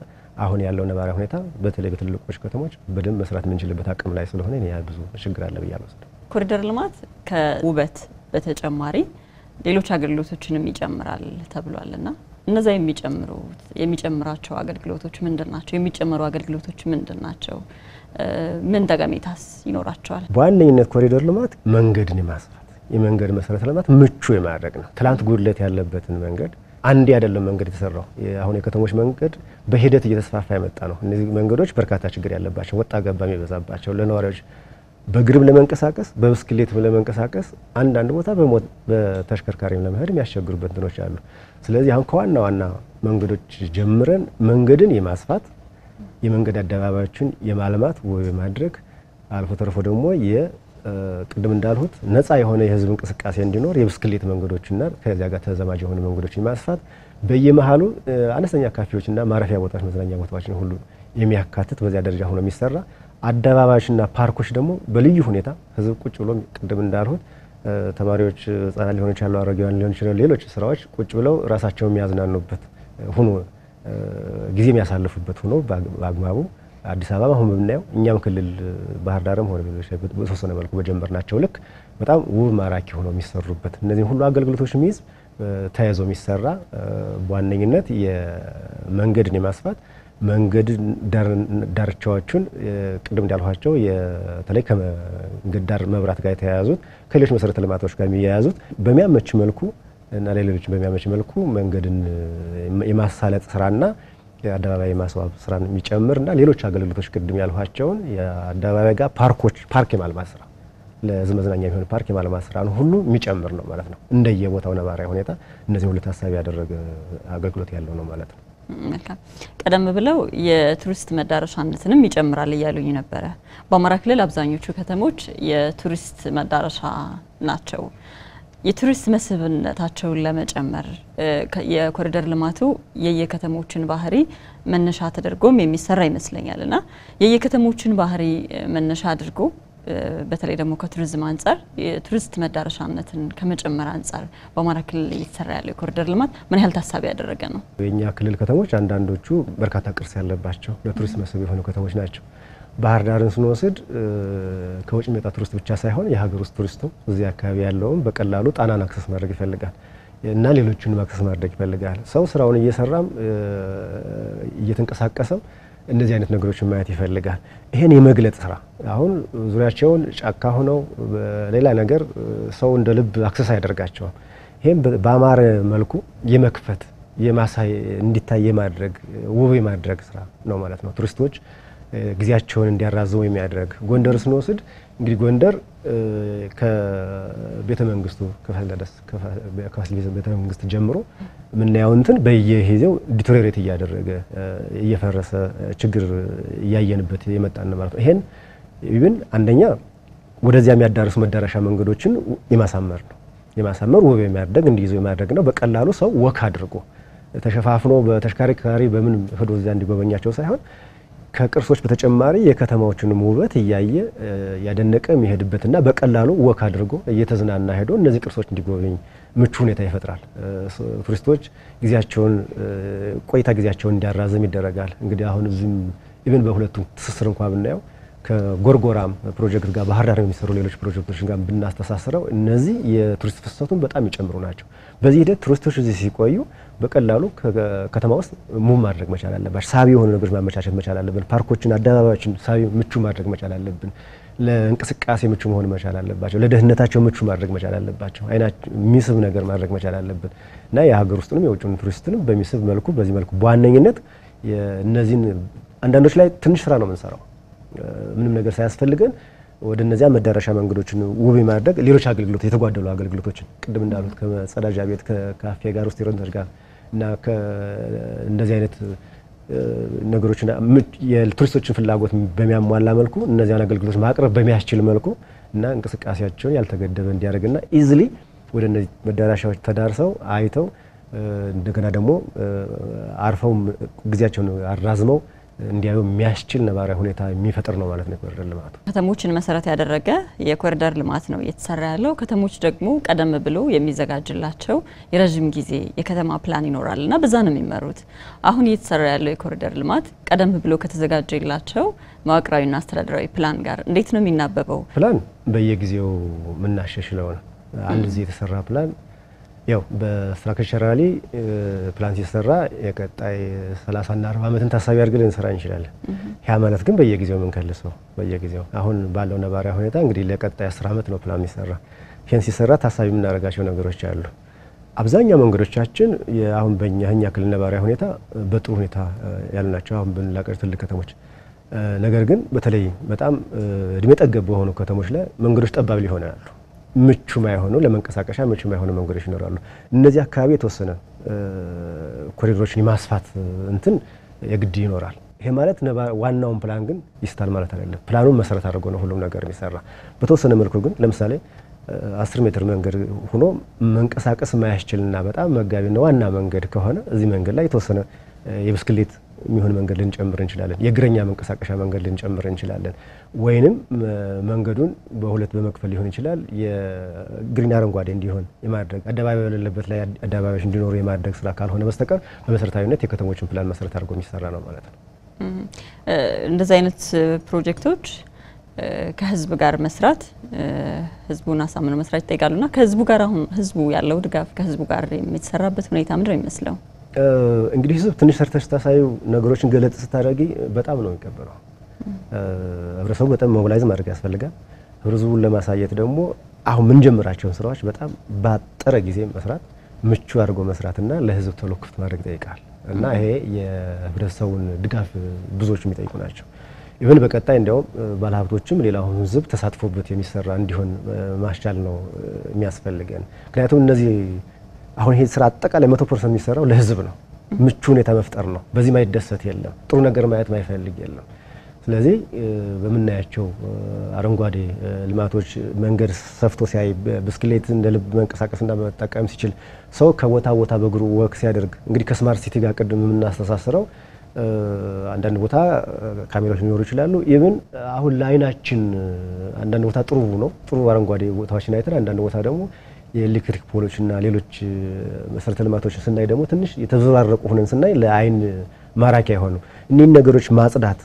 አሁን ያለው ነባራዊ ሁኔታ በተለይ በትልቆች ከተሞች በደንብ መስራት የምንችልበት አቅም ላይ ስለሆነ እኔ ብዙ ችግር አለ ብዬ አልወስድም።
ኮሪደር ልማት ከውበት በተጨማሪ ሌሎች አገልግሎቶችንም ይጨምራል ተብሏል እና እነዛ የሚጨምሩት የሚጨምራቸው አገልግሎቶች ምንድን ናቸው? የሚጨመሩ አገልግሎቶች ምንድን ናቸው? ምን ጠቀሜታስ ይኖራቸዋል?
በዋነኝነት ኮሪደር ልማት መንገድን የማስፋት የመንገድ መሰረተ ልማት ምቹ የማድረግ ነው። ትላንት ጉድለት ያለበትን መንገድ አንዴ አይደለም መንገድ የተሰራው። አሁን የከተሞች መንገድ በሂደት እየተስፋፋ የመጣ ነው። እነዚህ መንገዶች በርካታ ችግር ያለባቸው፣ ወጣ ገባ የሚበዛባቸው ለነዋሪዎች በእግርም ለመንቀሳቀስ በብስክሌትም ለመንቀሳቀስ አንዳንድ ቦታ በተሽከርካሪም ለመሄድ የሚያስቸግሩበት እንትኖች አሉ። ስለዚህ አሁን ከዋና ዋና መንገዶች ጀምረን መንገድን የማስፋት የመንገድ አደባባዮችን የማልማት ወይ የማድረግ አልፎ ተርፎ ደግሞ ቅድም እንዳልሁት ነፃ የሆነ የህዝብ እንቅስቃሴ እንዲኖር የብስክሌት መንገዶችና ከዚያ ጋር ተዘማጅ የሆኑ መንገዶችን ማስፋት በየመሀሉ አነስተኛ ካፌዎችና ማረፊያ ቦታዎች፣ መዝናኛ ቦታዎችን ሁሉ የሚያካትት በዚያ ደረጃ ሆኖ የሚሰራ አደባባዮችና ፓርኮች ደግሞ በልዩ ሁኔታ ህዝብ ቁጭ ብሎ ቅድም እንዳልሁት ተማሪዎች፣ ህጻናት ሊሆኑ ይችላሉ፣ አረጋውያን ሊሆኑ ይችላሉ፣ ሌሎች ስራዎች ቁጭ ብለው ራሳቸውን የሚያዝናኑበት ሁኖ ጊዜ የሚያሳልፉበት ሆኖ በአግባቡ አዲስ አበባ አሁን በምናየው እኛም ክልል ባህር ዳርም ሆነ በተወሰነ መልኩ በጀመርናቸው ልክ በጣም ውብ ማራኪ ሆነው የሚሰሩበት እነዚህም ሁሉ አገልግሎቶች የሚይዝ ተያይዞ የሚሰራ በዋነኝነት የመንገድን የማስፋት መንገድ ዳርቻዎቹን ቅድም እንዳልኋቸው በተለይ ከመንገድ ዳር መብራት ጋር የተያያዙት ከሌሎች መሰረተ ልማቶች ጋር የሚያያዙት በሚያመች መልኩ እና ሌሎች በሚያመች መልኩ መንገድን የማሳለጥ ስራና የአደባባይ የማስዋብ ስራን የሚጨምር እና ሌሎች አገልግሎቶች ቅድም ያልኋቸውን የአደባባይ ጋር ፓርኮች ፓርክ የማልማት ስራ ለህዝብ መዝናኛ የሚሆን ፓርክ የማልማት ስራን ሁሉ የሚጨምር ነው ማለት ነው። እንደየቦታው ነባራዊ ሁኔታ እነዚህ ሁሉ ታሳቢ ያደረገ አገልግሎት ያለው ነው ማለት ነው።
መልካም። ቀደም ብለው የቱሪስት መዳረሻነትንም ይጨምራል እያሉኝ ነበረ። በአማራ ክልል አብዛኞቹ ከተሞች የቱሪስት መዳረሻ ናቸው። የቱሪስት መስህብነታቸውን ለመጨመር የኮሪደር ልማቱ የየከተሞችን ባህሪ መነሻ ተደርጎም የሚሰራ ይመስለኛል እና የየከተሞችን ባህሪ መነሻ አድርጎ በተለይ ደግሞ ከቱሪዝም አንጻር የቱሪስት መዳረሻነትን ከመጨመር አንጻር በአማራ ክልል እየተሰራ ያለው የኮሪደር ልማት ምን ያህል ታሳቢ ያደረገ ነው?
የእኛ ክልል ከተሞች አንዳንዶቹ በርካታ ቅርስ ያለባቸው ለቱሪስት መስህብ የሆኑ ከተሞች ናቸው። ባህር ዳርን ስንወስድ ከውጭ የሚመጣ ቱሪስት ብቻ ሳይሆን የሀገር ውስጥ ቱሪስቱም እዚህ አካባቢ ያለውም በቀላሉ ጣናን access ማድረግ ይፈልጋል እና ሌሎችንም access ማድረግ ይፈልጋል። ሰው ስራውን እየሰራም እየተንቀሳቀሰም እነዚህ አይነት ነገሮችን ማየት ይፈልጋል። ይሄን የመግለጥ ስራ አሁን ዙሪያቸውን ጫካ ሆነው በሌላ ነገር ሰው እንደ ልብ access አያደርጋቸውም። ይሄም በአማረ መልኩ የመክፈት የማሳየት እንዲታይ የማድረግ ውብ የማድረግ ስራ ነው ማለት ነው። ቱሪስቶች ጊዜያቸውን እንዲያራዝሙ የሚያደርግ ጎንደር ስንወስድ እንግዲህ ጎንደር ከቤተ መንግስቱ ከፋሲል ቤተ መንግስት ጀምሮ የምናየው እንትን በየጊዜው deteriorate እያደረገ እየፈረሰ ችግር እያየንበት የመጣን ማለት ነው። ይሄን even አንደኛ ወደዚያ የሚያዳርሱ መዳረሻ መንገዶችን የማሳመር ነው የማሳመር ውብ የሚያደርግ እንዲይዙ የማድረግ ነው። በቀላሉ ሰው walk አድርጎ ተሸፋፍኖ በተሽከርካሪ በምን ሄዶ እዚያ እንዲጎበኛቸው ሳይሆን ከቅርሶች በተጨማሪ የከተማዎችንም ውበት እያየ ያደነቀ የሚሄድበትና በቀላሉ walk አድርጎ እየተዝናና ሄዶ እነዚህ ቅርሶች እንዲጎበኝ ምቹ ሁኔታ ይፈጥራል። ቱሪስቶች ጊዜያቸውን ቆይታ ጊዜያቸውን እንዲያራዝም ይደረጋል። እንግዲህ አሁን እዚህም even በሁለቱም ትስስር እንኳ ብናየው ከጎርጎራም ፕሮጀክት ጋር ባህር ዳር የሚሰሩ ሌሎች ፕሮጀክቶች ጋር ብናስተሳስረው እነዚህ የቱሪስት ፍሰቱን በጣም የሚጨምሩ ናቸው። በዚህ ሂደት ቱሪስቶች እዚህ ሲቆዩ በቀላሉ ከተማ ውስጥ move ማድረግ መቻል አለባቸው። ሳቢ የሆኑ ነገሮች ማመቻቸት መቻል አለብን። ፓርኮችን፣ አደባባዮችን ሳቢ ምቹ ማድረግ መቻል አለብን። ለእንቅስቃሴ ምቹ መሆን መቻል አለባቸው። ለደህንነታቸው ምቹ ማድረግ መቻል አለባቸው። አይናቸው የሚስብ ነገር ማድረግ መቻል አለብን እና የሀገር ውስጥንም የውጭን ቱሪስትንም በሚስብ መልኩ በዚህ መልኩ በዋነኝነት እነዚህን አንዳንዶች ላይ ትንሽ ስራ ነው የምንሰራው ምንም ነገር ሳያስፈልገን ወደ እነዚያ መዳረሻ መንገዶችን ውብ የማድረግ ሌሎች አገልግሎት የተጓደሉ አገልግሎቶችን ቅድም እንዳሉት ከመጸዳጃ ቤት ከካፌ ጋር ሬስቶራንቶች ጋር እና እንደዚህ አይነት ነገሮችን የቱሪስቶችን ፍላጎት በሚያሟላ መልኩ እነዚያን አገልግሎቶች ማቅረብ በሚያስችል መልኩ እና እንቅስቃሴያቸውን ያልተገደበ እንዲያደርግና easily ወደ እነዚህ መዳረሻዎች ተዳርሰው አይተው እንደገና ደግሞ አርፈው ጊዜያቸውን አራዝመው እንዲያዩ የሚያስችል ነባራዊ ሁኔታ የሚፈጥር ነው ማለት ነው የኮሪደር ልማቱ።
ከተሞችን መሰረት ያደረገ የኮሪደር ልማት ነው እየተሰራ ያለው። ከተሞች ደግሞ ቀደም ብሎ የሚዘጋጅላቸው የረዥም ጊዜ የከተማ ፕላን ይኖራል እና በዛ ነው የሚመሩት። አሁን እየተሰራ ያለው የኮሪደር ልማት ቀደም ብሎ ከተዘጋጀላቸው መዋቅራዊና አስተዳደራዊ ፕላን ጋር እንዴት ነው የሚናበበው?
ፕላን በየጊዜው የምናሻሽለው ነው። አንድ ጊዜ የተሰራ ፕላን ያው በ structurally ፕላን ሲሰራ የቀጣይ 30 እና 40 ዓመትን ታሳቢ አድርገን ልንሰራ እንችላለን። ያ ማለት ግን በየጊዜው የምንከልሰው በየጊዜው አሁን ባለው ነባራዊ ሁኔታ እንግዲህ ለቀጣይ 10 ዓመት ነው ፕላን የሚሰራ። ይህን ሲሰራ ታሳቢ የምናደርጋቸው ነገሮች አሉ። አብዛኛው መንገዶቻችን አሁን በእኛ እኛ ክልል ነባራዊ ሁኔታ በጥሩ ሁኔታ ያሉ ናቸው። አሁን ብንላቀር ትልቅ ከተሞች ነገር ግን በተለይ በጣም እድሜ ጠገብ በሆኑ ከተሞች ላይ መንገዶች ጠባብ ሊሆኑ ያሉ ምቹ ማይሆኑ ለመንቀሳቀሻ ምቹ ማይሆኑ መንገዶች ይኖራሉ። እነዚህ አካባቢ የተወሰነ ኮሪዶሮችን የማስፋት እንትን የግድ ይኖራል። ይሄ ማለት ዋናውን ፕላን ግን ይስታል ማለት አይደለም። ፕላኑን መሰረት አድርጎ ነው ሁሉም ነገር የሚሰራ። በተወሰነ መልኩ ግን ለምሳሌ አስር ሜትር መንገድ ሆኖ መንቀሳቀስ የማያስችልና በጣም መጋቢና ዋና መንገድ ከሆነ እዚህ መንገድ ላይ የተወሰነ የብስክሌት የሚሆን መንገድ ልንጨምር እንችላለን። የእግረኛ መንቀሳቀሻ መንገድ ልንጨምር እንችላለን። ወይንም መንገዱን በሁለት በመክፈል ሊሆን ይችላል። የ green አረንጓዴ እንዲሆን የማድረግ አደባባይ በሌለበት ላይ አደባባዮች እንዲኖሩ የማድረግ ስራ ካልሆነ በስተቀር በመሰረታዊነት የከተሞችን ፕላን መሰረት አድርጎ የሚሰራ ነው ማለት ነው።
እንደዚህ አይነት ፕሮጀክቶች ከህዝብ ጋር መስራት ህዝቡን አሳምነው መስራት ይጠይቃሉና ከህዝቡ ጋር አሁን ህዝቡ ያለው ድጋፍ ከህዝቡ ጋር የሚሰራበት ሁኔታ ምንድን ነው የሚመስለው?
እንግዲህ ህዝብ ትንሽ ሰርተሽ ስታሳዪ ነገሮችን ገለጥ ስታደርጊ በጣም ነው የሚቀበለው። ህብረተሰቡ በጣም mobilize ማድረግ ያስፈልጋል። ህዝቡን ለማሳየት ደግሞ አሁን የምንጀምራቸውን ስራዎች በጣም ባጠረ ጊዜ መስራት፣ ምቹ አድርጎ መስራትና ለህዝብ ቶሎ ክፍት ማድረግ ይጠይቃል እና ይሄ የህብረተሰቡን ድጋፍ ብዙዎች የሚጠይቁ ናቸው። even በቀጣይ እንዲያውም ባለሀብቶችም ሌላውን ህዝብ ተሳትፎበት የሚሰራ እንዲሆን ማስቻል ነው የሚያስፈልገን። ምክንያቱም እነዚህ አሁን ይሄ ስራ አጠቃላይ መቶ percent የሚሰራው ለህዝብ ነው። ምቹ ሁኔታ መፍጠር ነው። በዚህ ማይደሰት የለም። ጥሩ ነገር ማየት ማይፈልግ የለም። ስለዚህ በምናያቸው አረንጓዴ ልማቶች መንገድ ሰፍቶ ሲያይ ብስክሌት እንደ ልብ መንቀሳቀስና መጠቀም ሲችል ሰው ከቦታ ቦታ በእግሩ walk ሲያደርግ እንግዲህ ከ smart city ጋር ቅድም የምናስተሳስረው አንዳንድ ቦታ ካሜራዎች ሊኖሩ ይችላሉ። even አሁን ለአይናችን አንዳንድ ቦታ ጥሩ ነው ጥሩ አረንጓዴ ቦታዎችን አይተን አንዳንድ ቦታ ደግሞ የኤሌክትሪክ pole ኦችና ሌሎች መሰረተ ልማቶችን ስናይ ደግሞ ትንሽ የተዘራረቁ ሆነን ስናይ ለአይን ማራኪ አይሆኑ። እኒህን ነገሮች ማጽዳት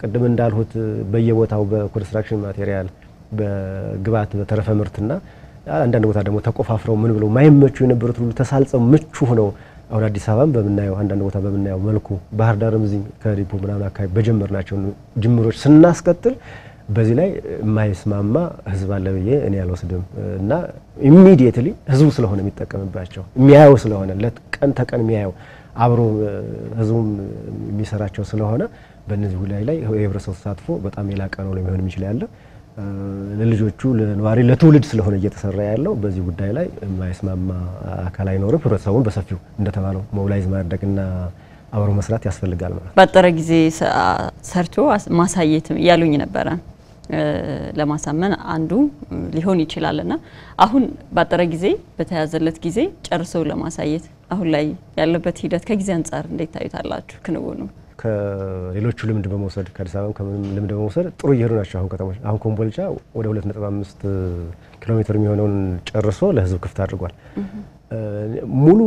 ቅድም እንዳልሁት በየቦታው በ construction material፣ በግብዓት፣ በተረፈ ምርትና አንዳንድ ቦታ ደግሞ ተቆፋፍረው ምን ብለው ማይመቹ የነበሩት ሁሉ ተሳልጸው ምቹ ሆነው አሁን አዲስ አበባም በምናየው አንዳንድ ቦታ በምናየው መልኩ ባህር ዳርም እዚህ ከዲፖ ምናምን አካባቢ በጀመርናቸው ጅምሮች ስናስቀጥል በዚህ ላይ የማይስማማ ህዝብ አለ ብዬ እኔ አልወስድም እና ኢሚዲየትሊ ህዝቡ ስለሆነ የሚጠቀምባቸው የሚያየው ስለሆነ ቀን ተቀን የሚያየው አብሮ ህዝቡም የሚሰራቸው ስለሆነ በእነዚህ ጉዳይ ላይ የህብረተሰቡ ተሳትፎ በጣም የላቀ ነው የሚሆን የሚችል ያለ ለልጆቹ ለነዋሪ ለትውልድ ስለሆነ እየተሰራ ያለው በዚህ ጉዳይ ላይ የማይስማማ አካል አይኖርም። ህብረተሰቡን በሰፊው እንደተባለው mobilize ማድረግና አብሮ መስራት ያስፈልጋል ማለት
ባጠረ ጊዜ ሰርቶ ማሳየት እያሉኝ ነበረ። ለማሳመን አንዱ ሊሆን ይችላልና አሁን ባጠረ ጊዜ በተያዘለት ጊዜ ጨርሰው ለማሳየት አሁን ላይ ያለበት ሂደት ከጊዜ አንጻር እንዴት ታዩታላችሁ? ክንውኑ
ከሌሎቹ ልምድ በመውሰድ ከአዲስ አበባ ከምንም ልምድ በመውሰድ ጥሩ እየሄዱ ናቸው። አሁን ከተሞች አሁን ኮምቦልቻ ወደ 2.5 ኪሎ ሜትር የሚሆነውን ጨርሶ ለህዝብ ክፍት አድርጓል። ሙሉ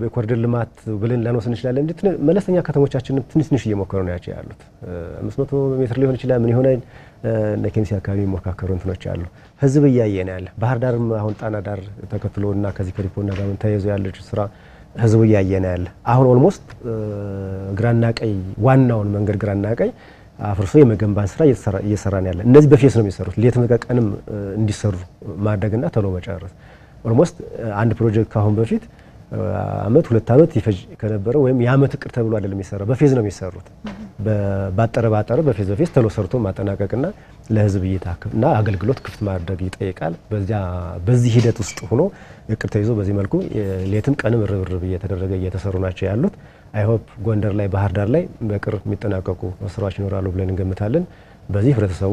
በኮሪደር ልማት ብለን ላንወስድ እንችላለን እንጂ መለስተኛ ከተሞቻችን ትንሽ ትንሽ እየሞከሩ ነው ያቸው ያሉት 500 ሜትር ሊሆን ይችላል ምን የሆነ እነ ኬሚሲ አካባቢ የሚሞካከሩ እንትኖች አሉ። ህዝብ እያየ ነው ያለ። ባህር ዳርም አሁን ጣና ዳር ተከትሎ እና ከዚህ ከዲፖና ጋር ተያይዞ ያለች ስራ ህዝቡ እያየ ነው ያለ። አሁን almost ግራና ቀይ ዋናውን መንገድ ግራና ቀይ አፍርሶ የመገንባት ስራ እየሰራ ነው ያለ። እነዚህ በ phase ነው የሚሰሩት። ሌት ቀንም እንዲሰሩ ማድረግና ቶሎ መጨረስ almost አንድ ፕሮጀክት ካሁን በፊት አመት ሁለት አመት ይፈጅ ከነበረው ወይም የአመት እቅድ ተብሎ አይደለም የሚሰራው፣ በ phase ነው የሚሰሩት። ባጠረ ባጠረ በ phase በ phase ቶሎ ሰርቶ ማጠናቀቅና ለህዝብ እይታ እና አገልግሎት ክፍት ማድረግ ይጠይቃል። በዚህ ሂደት ውስጥ ሆኖ እቅድ ተይዞ በዚህ መልኩ ሌትም ቀንም ርብርብ እየተደረገ እየተሰሩ ናቸው ያሉት። አይሆፕ ጎንደር ላይ ባህር ዳር ላይ በቅርብ የሚጠናቀቁ ስራዎች ይኖራሉ ብለን እንገምታለን። በዚህ ህብረተሰቡ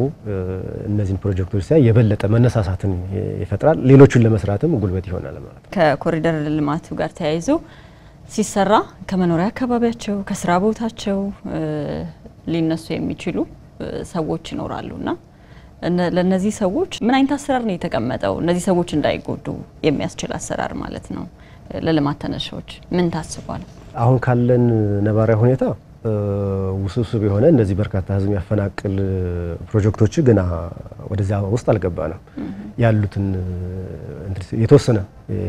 እነዚህን ፕሮጀክቶች ሲያይ የበለጠ መነሳሳትን ይፈጥራል። ሌሎቹን ለመስራትም ጉልበት ይሆናል ማለት ነው።
ከኮሪደር ልማቱ ጋር ተያይዞ ሲሰራ ከመኖሪያ አካባቢያቸው ከስራ ቦታቸው ሊነሱ የሚችሉ ሰዎች ይኖራሉ እና ለእነዚህ ሰዎች ምን አይነት አሰራር ነው የተቀመጠው? እነዚህ ሰዎች እንዳይጎዱ የሚያስችል አሰራር ማለት ነው። ለልማት ተነሻዎች ምን ታስቧል?
አሁን ካለን ነባራዊ ሁኔታ ውስብስብ የሆነ እንደዚህ በርካታ ህዝብ የሚያፈናቅል ፕሮጀክቶች ገና ወደዚያ ውስጥ አልገባንም። ያሉትን የተወሰነ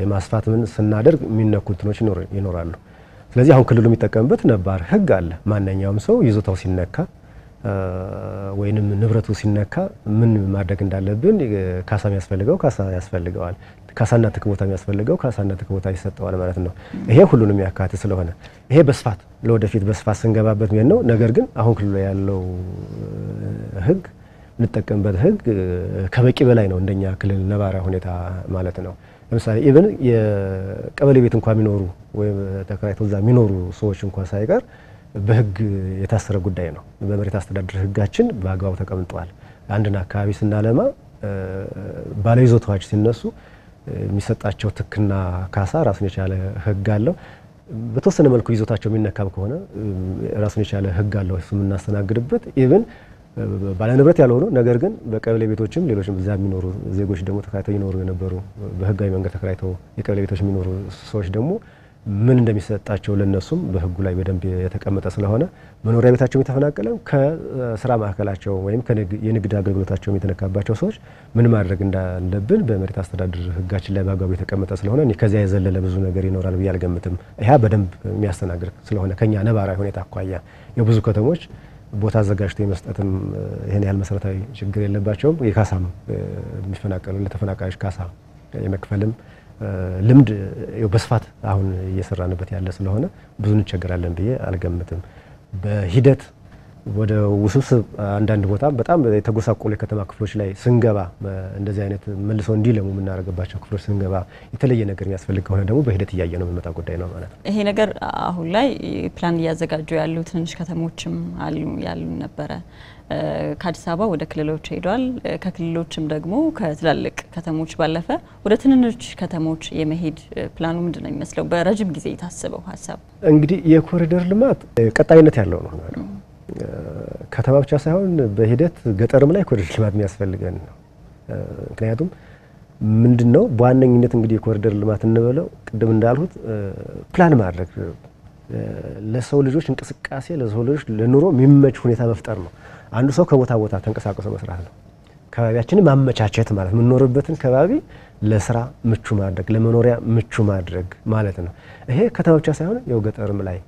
የማስፋት ምን ስናደርግ የሚነኩ እንትኖች ይኖራሉ። ስለዚህ አሁን ክልሉ የሚጠቀምበት ነባር ህግ አለ። ማንኛውም ሰው ይዞታው ሲነካ ወይንም ንብረቱ ሲነካ ምን ማድረግ እንዳለብን ካሳ የሚያስፈልገው ካሳ ያስፈልገዋል። ካሳና ትክ ቦታ የሚያስፈልገው ካሳና ትክ ቦታ ይሰጠዋል ማለት ነው። ይሄ ሁሉንም ያካትት ስለሆነ ይሄ በስፋት ለወደፊት በስፋት ስንገባበት ምን ነው። ነገር ግን አሁን ክልሉ ያለው ህግ የምንጠቀምበት ህግ ከበቂ በላይ ነው፣ እንደኛ ክልል ነባራዊ ሁኔታ ማለት ነው። ለምሳሌ even የቀበሌ ቤት እንኳን የሚኖሩ ወይም ተከራይተው እዛ የሚኖሩ ሰዎች እንኳን ሳይቀር በህግ የታሰረ ጉዳይ ነው። በመሬት አስተዳደር ህጋችን በአግባቡ ተቀምጠዋል። አንድን አካባቢ ስናለማ ባለይዞታዎች ሲነሱ የሚሰጣቸው ምትክና ካሳ ራሱን የቻለ ህግ አለው። በተወሰነ መልኩ ይዞታቸው የሚነካም ከሆነ ራሱን የቻለ ሕግ አለው እሱ የምናስተናግድበት even ባለንብረት ያልሆኑ ነገር ግን በቀበሌ ቤቶችም ሌሎችም እዚያ የሚኖሩ ዜጎች ደግሞ ተከራይተው ይኖሩ የነበሩ በህጋዊ መንገድ ተከራይተው የቀበሌ ቤቶች የሚኖሩ ሰዎች ደግሞ ምን እንደሚሰጣቸው ለነሱም በህጉ ላይ በደንብ የተቀመጠ ስለሆነ መኖሪያ ቤታቸው የተፈናቀለም ከስራ ማዕከላቸው ወይም የንግድ አገልግሎታቸው የተነካባቸው ሰዎች ምን ማድረግ እንዳለብን በመሬት አስተዳደር ህጋችን ላይ በአግባቡ የተቀመጠ ስለሆነ እኔ ከዚያ የዘለለ ብዙ ነገር ይኖራል ብዬ አልገምትም። ይህ በደንብ የሚያስተናግድ ስለሆነ ከኛ ነባራዊ ሁኔታ አኳያ የብዙ ከተሞች ቦታ አዘጋጅቶ የመስጠትም ይህን ያህል መሰረታዊ ችግር የለባቸውም። የካሳም የሚፈናቀሉ ለተፈናቃዮች ካሳ የመክፈልም ልምድ በስፋት አሁን እየሰራንበት ያለ ስለሆነ ብዙ እንቸገራለን ብዬ አልገምትም። በሂደት ወደ ውስብስብ አንዳንድ ቦታ በጣም የተጎሳቆሉ የከተማ ክፍሎች ላይ ስንገባ እንደዚህ አይነት መልሰው እንዲለሙ የምናደርግባቸው ክፍሎች ስንገባ የተለየ ነገር የሚያስፈልግ ከሆነ ደግሞ በሂደት እያየ ነው የምንመጣ ጉዳይ ነው ማለት ነው።
ይሄ ነገር አሁን ላይ ፕላን እያዘጋጁ ያሉ ትንንሽ ከተሞችም አሉ ያሉ ነበረ። ከአዲስ አበባ ወደ ክልሎች ሄዷል። ከክልሎችም ደግሞ ከትላልቅ ከተሞች ባለፈ ወደ ትንንሽ ከተሞች የመሄድ ፕላኑ ምንድን ነው የሚመስለው? በረጅም ጊዜ የታሰበው ሀሳብ
እንግዲህ የኮሪደር ልማት ቀጣይነት ያለው ነው። ከተማ ብቻ ሳይሆን በሂደት ገጠርም ላይ ኮሪደር ልማት የሚያስፈልገን ነው። ምክንያቱም ምንድን ነው በዋነኝነት እንግዲህ የኮሪደር ልማት እንበለው ቅድም እንዳልሁት ፕላን ማድረግ ለሰው ልጆች እንቅስቃሴ ለሰው ልጆች ለኑሮ የሚመች ሁኔታ መፍጠር ነው። አንዱ ሰው ከቦታ ቦታ ተንቀሳቅሶ መስራት ነው። ከባቢያችንን ማመቻቸት ማለት የምንኖርበትን ከባቢ ለስራ ምቹ ማድረግ ለመኖሪያ ምቹ ማድረግ ማለት ነው። ይሄ ከተማ ብቻ ሳይሆን ያው ገጠርም ላይ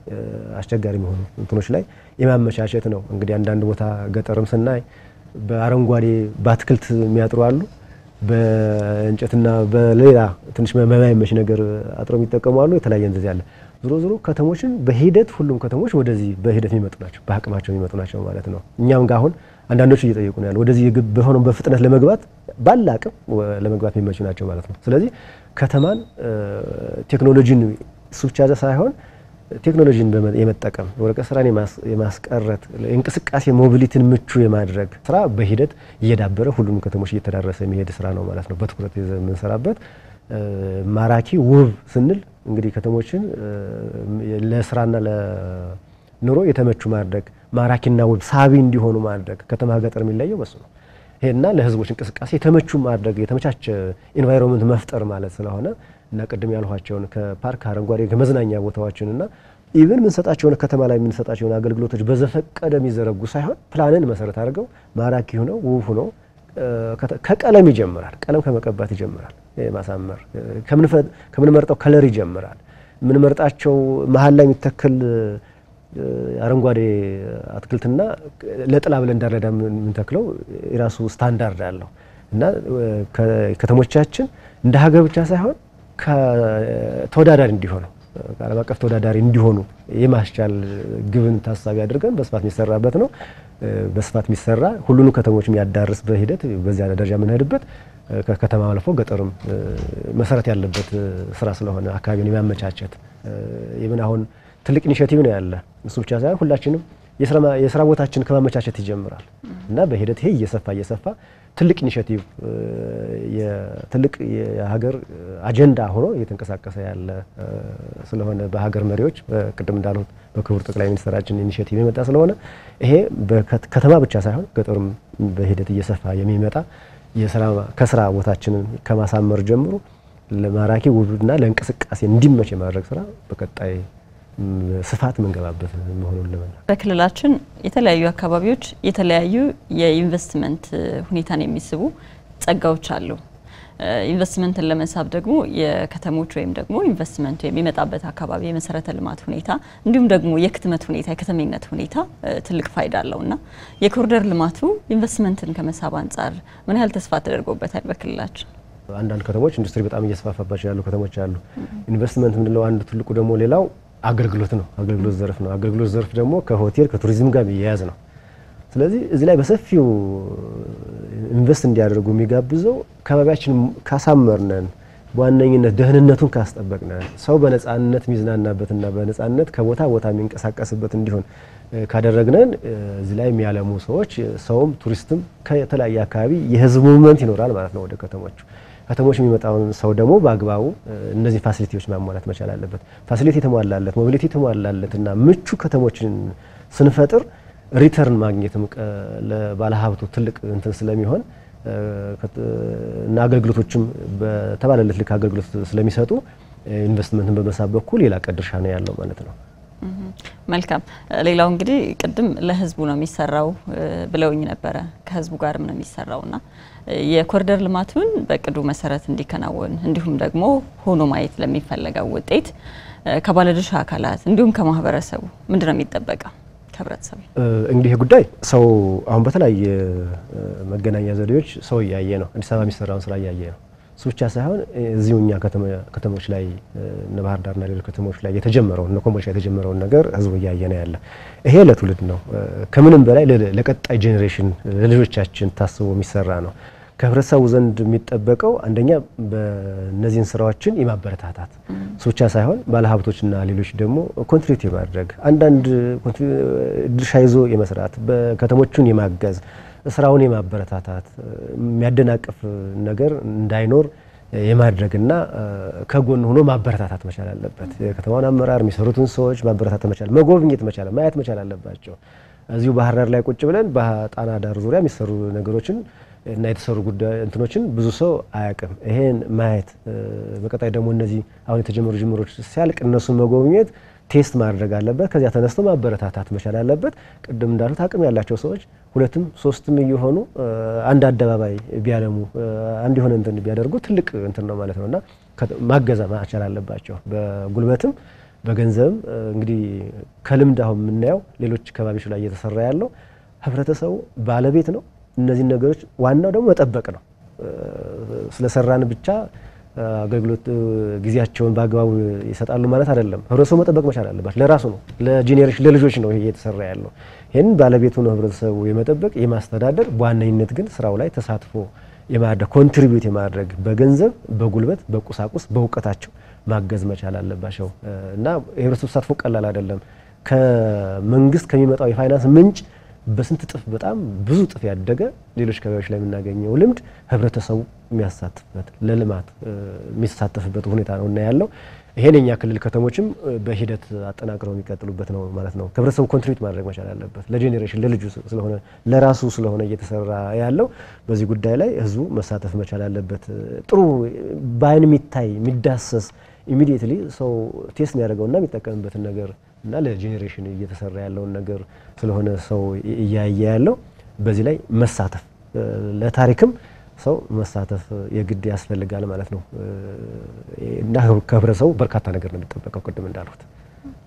አስቸጋሪ የሚሆኑ እንትኖች ላይ የማመቻቸት ነው። እንግዲህ አንዳንድ ቦታ ገጠርም ስናይ በአረንጓዴ በአትክልት የሚያጥሩ አሉ። በእንጨትና በሌላ ትንሽ በማይመች ነገር አጥረው የሚጠቀሙ አሉ። የተለያየ እንደዚህ አለ። ዞሮ ዞሮ ከተሞችን በሂደት ሁሉም ከተሞች ወደዚህ በሂደት የሚመጡ ናቸው፣ በአቅማቸው የሚመጡ ናቸው ማለት ነው። እኛም ጋር አሁን አንዳንዶቹ እየጠየቁ ነው ያለው ወደዚህ በሆነው በፍጥነት ለመግባት ባለ አቅም ለመግባት የሚመቹ ናቸው ማለት ነው። ስለዚህ ከተማን ቴክኖሎጂን እሱ ብቻ ሳይሆን ቴክኖሎጂን የመጠቀም የወረቀት ስራን የማስቀረት እንቅስቃሴ mobility ን ምቹ የማድረግ ስራ በሂደት እየዳበረ ሁሉንም ከተሞች እየተዳረሰ የሚሄድ ስራ ነው ማለት ነው። በትኩረት የምንሰራበት ማራኪ ውብ ስንል እንግዲህ ከተሞችን ለስራና ለኑሮ የተመቹ ማድረግ ማራኪና ውብ ሳቢ እንዲሆኑ ማድረግ ከተማ ገጠር የሚለየው በሱ ነው። ይሄና ለህዝቦች እንቅስቃሴ የተመቹ ማድረግ የተመቻቸ environment መፍጠር ማለት ስለሆነ እና ቅድም ያልኋቸውን ከፓርክ አረንጓዴ ከመዝናኛ ቦታዎችንና even የምንሰጣቸውን ከተማ ላይ የምንሰጣቸውን አገልግሎቶች በዘፈቀደ የሚዘረጉ ሳይሆን ፕላንን መሰረት አድርገው ማራኪ ሆነው ውብ ሆነው ከቀለም ይጀምራል። ቀለም ከመቀባት ይጀምራል። ማሳመር ከምንመርጠው color ይጀምራል። የምንመርጣቸው መሀል ላይ የሚተክል አረንጓዴ አትክልትና ለጥላ ብለን እንዳረዳ የምንተክለው የራሱ ስታንዳርድ አለው እና ከተሞቻችን እንደ ሀገር ብቻ ሳይሆን ተወዳዳሪ እንዲሆኑ ከዓለም አቀፍ ተወዳዳሪ እንዲሆኑ የማስቻል ግብን ታሳቢ አድርገን በስፋት የሚሰራበት ነው። በስፋት የሚሰራ ሁሉንም ከተሞች የሚያዳርስ በሂደት በዚያ ደረጃ የምንሄድበት ከከተማ አልፎ ገጠርም መሰረት ያለበት ስራ ስለሆነ አካባቢውን የማመቻቸት የምን አሁን ትልቅ initiative ነው ያለ። እሱ ብቻ ሳይሆን ሁላችንም የስራ ቦታችን ከማመቻቸት ይጀምራል እና በሂደት ይሄ እየሰፋ እየሰፋ ትልቅ initiative ትልቅ የሀገር አጀንዳ ሆኖ እየተንቀሳቀሰ ያለ ስለሆነ በሀገር መሪዎች ቅድም እንዳልሁት በክቡር ጠቅላይ ሚኒስትራችን ኢኒሼቲቭ የመጣ ስለሆነ ይሄ ከተማ ብቻ ሳይሆን ገጠሩም በሂደት እየሰፋ የሚመጣ ከስራ ቦታችንን ከማሳመር ጀምሮ ለማራኪ ውብና ለእንቅስቃሴ እንዲመች የማድረግ ስራ በቀጣይ ስፋት መንገባበት መሆኑን ለመናገር
በክልላችን የተለያዩ አካባቢዎች የተለያዩ የኢንቨስትመንት ሁኔታን የሚስቡ ጸጋዎች አሉ። ኢንቨስትመንትን ለመሳብ ደግሞ የከተሞች ወይም ደግሞ ኢንቨስትመንቱ የሚመጣበት አካባቢ የመሰረተ ልማት ሁኔታ እንዲሁም ደግሞ የክትመት ሁኔታ የከተሜነት ሁኔታ ትልቅ ፋይዳ አለው እና የኮሪደር ልማቱ ኢንቨስትመንትን ከመሳብ አንጻር ምን ያህል ተስፋ ተደርጎበታል በክልላችን?
አንዳንድ ከተሞች ኢንዱስትሪ በጣም እየተስፋፋባቸው ያሉ ከተሞች አሉ። ኢንቨስትመንት ምንለው አንዱ ትልቁ ደግሞ ሌላው አገልግሎት ነው። አገልግሎት ዘርፍ ነው። አገልግሎት ዘርፍ ደግሞ ከሆቴል ከቱሪዝም ጋር የሚያያዝ ነው። ስለዚህ እዚህ ላይ በሰፊው invest እንዲያደርጉ የሚጋብዘው ከባቢያችን ካሳመርነን፣ በዋነኝነት ደህንነቱን ካስጠበቅነን፣ ሰው በነጻነት የሚዝናናበትና በነጻነት ከቦታ ቦታ የሚንቀሳቀስበት እንዲሆን ካደረግነን እዚህ ላይ የሚያለሙ ሰዎች ሰውም ቱሪስትም ከተለያየ አካባቢ የህዝብ movement ይኖራል ማለት ነው ወደ ከተሞቹ። ከተሞች የሚመጣውን ሰው ደግሞ በአግባቡ እነዚህ facility ዎች ማሟላት መቻል አለበት። facility የተሟላለት mobility የተሟላለት እና ምቹ ከተሞችን ስንፈጥር ሪተርን ማግኘትም ለባለሀብቱ ትልቅ እንትን ስለሚሆን እና አገልግሎቶችም በተባለለት ልክ አገልግሎት ስለሚሰጡ ኢንቨስትመንትን በመሳብ በኩል የላቀ ድርሻ ነው ያለው ማለት ነው።
መልካም። ሌላው እንግዲህ ቅድም ለህዝቡ ነው የሚሰራው ብለውኝ ነበረ። ከህዝቡ ጋርም ነው የሚሰራውና የኮሪደር ልማቱን በእቅዱ መሰረት እንዲከናወን እንዲሁም ደግሞ ሆኖ ማየት ለሚፈለገው ውጤት ከባለድርሻ አካላት እንዲሁም ከማህበረሰቡ ምንድን ነው የሚጠበቀው? ከህብረተሰቡ
እንግዲህ ይህ ጉዳይ ሰው አሁን በተለያየ መገናኛ ዘዴዎች ሰው እያየ ነው፣ አዲስ አበባ የሚሰራውን ስራ እያየ ነው። እሱ ብቻ ሳይሆን እዚሁ እኛ ከተሞች ላይ እነ ባህር ዳርና ሌሎች ከተሞች ላይ የተጀመረውን እነ ኮምቦልቻ የተጀመረውን ነገር ህዝቡ እያየ ነው ያለ። ይሄ ለትውልድ ነው፣ ከምንም በላይ ለቀጣይ generation ለልጆቻችን ታስቦ የሚሰራ ነው። ከህብረተሰቡ ዘንድ የሚጠበቀው አንደኛ በእነዚህን ስራዎችን የማበረታታት እሱ ብቻ ሳይሆን ባለሀብቶችና ሌሎች ደግሞ ኮንትሪቢዩት የማድረግ አንዳንድ ድርሻ ይዞ የመስራት በከተሞቹን የማገዝ ስራውን የማበረታታት የሚያደናቅፍ ነገር እንዳይኖር የማድረግና ከጎን ሆኖ ማበረታታት መቻል አለበት። የከተማውን አመራር የሚሰሩትን ሰዎች ማበረታታት መቻል፣ መጎብኘት መቻል፣ ማየት መቻል አለባቸው። እዚሁ ባህር ዳር ላይ ቁጭ ብለን በጣና ዳር ዙሪያ የሚሰሩ ነገሮችን እና የተሰሩ ጉዳይ እንትኖችን ብዙ ሰው አያውቅም። ይሄን ማየት በቀጣይ ደግሞ እነዚህ አሁን የተጀመሩ ጅምሮች ሲያልቅ እነሱን መጎብኘት ቴስት ማድረግ አለበት። ከዚያ ተነስቶ ማበረታታት መቻል አለበት። ቅድም እንዳሉት አቅም ያላቸው ሰዎች ሁለትም ሶስትም እየሆኑ አንድ አደባባይ ቢያለሙ አንድ የሆነ እንትን ቢያደርጉ ትልቅ እንትን ነው ማለት ነውና ማገዛ መቻል አለባቸው በጉልበትም በገንዘብም። እንግዲህ ከልምድ አሁን የምናየው ሌሎች ከባቢዎች ላይ እየተሰራ ያለው ህብረተሰቡ ባለቤት ነው። እነዚህን ነገሮች ዋናው ደግሞ መጠበቅ ነው። ስለሰራን ብቻ አገልግሎት ጊዜያቸውን በአግባቡ ይሰጣሉ ማለት አይደለም። ህብረተሰቡ መጠበቅ መቻል አለባቸው። ለራሱ ነው፣ ለ generation ለልጆች ነው ይሄ እየተሰራ ያለው። ይህን ባለቤቱ ነው ህብረተሰቡ የመጠበቅ የማስተዳደር፣ በዋነኝነት ግን ስራው ላይ ተሳትፎ የማድረግ contribute የማድረግ በገንዘብ በጉልበት በቁሳቁስ በእውቀታቸው ማገዝ መቻል አለባቸው እና የህብረተሰቡ ተሳትፎ ቀላል አይደለም። ከመንግስት ከሚመጣው የፋይናንስ ምንጭ በስንት እጥፍ በጣም ብዙ እጥፍ ያደገ ሌሎች አካባቢዎች ላይ የምናገኘው ልምድ ህብረተሰቡ የሚያሳትፍበት ለልማት የሚሳተፍበት ሁኔታ ነው እና ያለው ይሄን የኛ ክልል ከተሞችም በሂደት አጠናክረው የሚቀጥሉበት ነው ማለት ነው። ከህብረተሰቡ contribute ማድረግ መቻል አለበት። ለ generation ለልጁ ስለሆነ ለራሱ ስለሆነ እየተሰራ ያለው በዚህ ጉዳይ ላይ ህዝቡ መሳተፍ መቻል አለበት። ጥሩ በአይን የሚታይ የሚዳሰስ immediately ሰው taste የሚያደርገውና የሚጠቀምበትን ነገር እና ለ generation እየተሰራ ያለውን ነገር ስለሆነ ሰው እያየ ያለው በዚህ ላይ መሳተፍ ለታሪክም ሰው መሳተፍ የግድ ያስፈልጋል ማለት ነው እና ከህብረተሰቡ በርካታ ነገር ነው የሚጠበቀው ቅድም እንዳልኩት።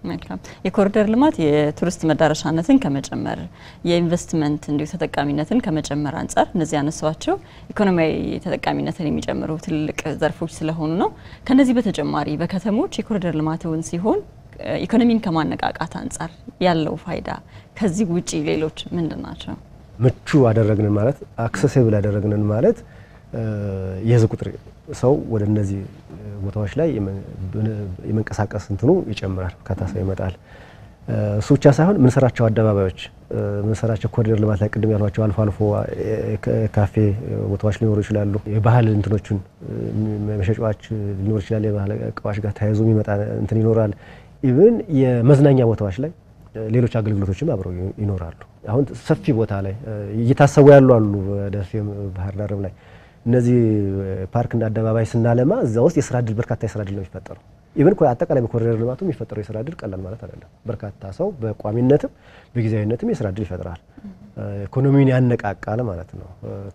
መልካም የኮሪደር ልማት የቱሪስት መዳረሻነትን ከመጨመር የኢንቨስትመንት እንዲሁ ተጠቃሚነትን ከመጨመር አንጻር እነዚህ ያነሷቸው ኢኮኖሚያዊ ተጠቃሚነትን የሚጨምሩ ትልቅ ዘርፎች ስለሆኑ ነው። ከነዚህ በተጨማሪ በከተሞች የኮሪደር ልማትን ሲሆን ኢኮኖሚን ከማነቃቃት አንጻር ያለው ፋይዳ ከዚህ ውጪ ሌሎች ምንድን ናቸው?
ምቹ አደረግንን ማለት accessible አደረግንን ማለት የህዝብ ቁጥር ሰው ወደ እነዚህ ቦታዎች ላይ የመንቀሳቀስ እንትኑ ይጨምራል፣ በርካታ ሰው ይመጣል። እሱ ብቻ ሳይሆን ምንሰራቸው አደባባዮች ምንሰራቸው ኮሪደር ልማት ላይ ቅድም ያሏቸው አልፎ አልፎ ካፌ ቦታዎች ሊኖሩ ይችላሉ። የባህል እንትኖቹን መሸጫዎች ሊኖር ይችላል። የባህል እቃዎች ጋር ተያይዞ የሚመጣ እንትን ይኖራል። even የመዝናኛ ቦታዎች ላይ ሌሎች አገልግሎቶችም አብረው ይኖራሉ። አሁን ሰፊ ቦታ ላይ እየታሰቡ ያሉ አሉ። ደሴ፣ ባህር ዳርም ላይ እነዚህ ፓርክና አደባባይ ስናለማ እዛ ውስጥ የስራ እድል በርካታ የስራ እድል ነው የሚፈጠረው። even አጠቃላይ በኮሪደር ልማቱ የሚፈጠረው የስራ እድል ቀላል ማለት አይደለም። በርካታ ሰው በቋሚነትም በጊዜያዊነትም የስራ እድል ይፈጥራል። ኢኮኖሚውን ያነቃቃል ማለት ነው።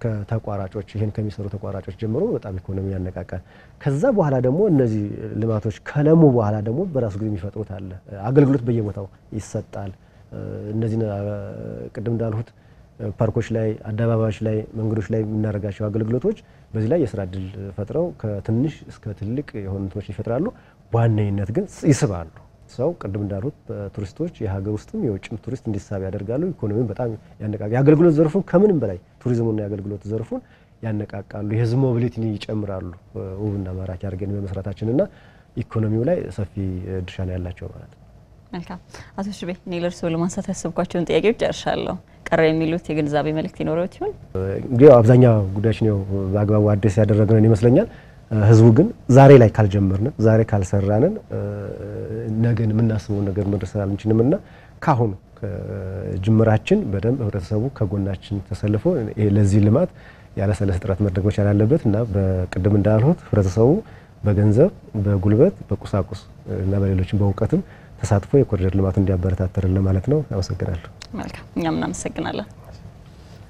ከተቋራጮች ይህን ከሚሰሩ ተቋራጮች ጀምሮ በጣም ኢኮኖሚ ያነቃቃል። ከዛ በኋላ ደግሞ እነዚህ ልማቶች ከለሙ በኋላ ደግሞ በራሱ ጊዜ የሚፈጥሩት አለ። አገልግሎት በየቦታው ይሰጣል። እነዚህ ቅድም እንዳልሁት ፓርኮች ላይ፣ አደባባዮች ላይ፣ መንገዶች ላይ የምናደርጋቸው አገልግሎቶች በዚህ ላይ የስራ እድል ፈጥረው ከትንሽ እስከ ትልቅ የሆኑ እንትኖች ይፈጥራሉ። በዋነኝነት ግን ይስባሉ። ሰው ቅድም እንዳሉት ቱሪስቶች የሀገር ውስጥም የውጭም ቱሪስት እንዲሳብ ያደርጋሉ። ኢኮኖሚውን በጣም ያነቃቃሉ። የአገልግሎት ዘርፉን ከምንም በላይ ቱሪዝሙና የአገልግሎት ዘርፉን ያነቃቃሉ። የህዝብ mobility ን ይጨምራሉ። ውብና ማራኪ አድርገን በመስራታችንና ኢኮኖሚው ላይ ሰፊ ድርሻ ነው ያላቸው ማለት ነው።
መልካም አቶ የሽቤ፣ እኔ ለእርስዎ ለማንሳት ያሰብኳቸውን ጥያቄዎች ጨርሻለሁ። ቀረ የሚሉት የግንዛቤ መልእክት ይኖረው ይሆን?
እንግዲህ አብዛኛው ጉዳዮች ነው በአግባቡ አዲስ ያደረግነን ይመስለኛል። ህዝቡ ግን ዛሬ ላይ ካልጀመርን ዛሬ ካልሰራንን ነገን የምናስበውን ነገር መድረስ አልንችልም እና ካሁኑ ጅምራችን በደንብ ህብረተሰቡ ከጎናችን ተሰልፎ ለዚህ ልማት ያለሰለሰ ጥረት መድረግ መቻል አለበት እና በቅድም እንዳልሁት ህብረተሰቡ በገንዘብ፣ በጉልበት፣ በቁሳቁስ እና በሌሎችም በእውቀትም ተሳትፎ የኮሪደር ልማቱ እንዲያበረታተርልን ማለት ነው። አመሰግናለሁ።
መልካም፣ እኛም እናመሰግናለን።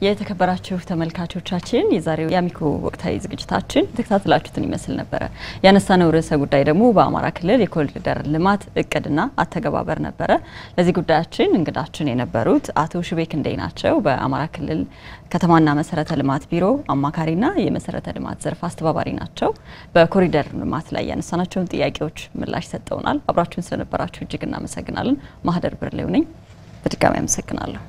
የተከበራችሁ ተመልካቾቻችን የዛሬው የአሚኮ ወቅታዊ ዝግጅታችን ተከታትላችሁትን ይመስል ነበረ። ያነሳነው ርዕሰ ጉዳይ ደግሞ በአማራ ክልል የኮሪደር ልማት እቅድና አተገባበር ነበረ። ለዚህ ጉዳያችን እንግዳችን የነበሩት አቶ ሽቤ ክንዴ ናቸው። በአማራ ክልል ከተማና መሰረተ ልማት ቢሮ አማካሪና የመሰረተ ልማት ዘርፍ አስተባባሪ ናቸው። በኮሪደር ልማት ላይ ያነሳናቸውን ጥያቄዎች ምላሽ ሰጠውናል። አብራችሁን ስለነበራችሁ እጅግ እናመሰግናለን። ማህደር ብርሌው ነኝ። በድጋሚ አመሰግናለሁ።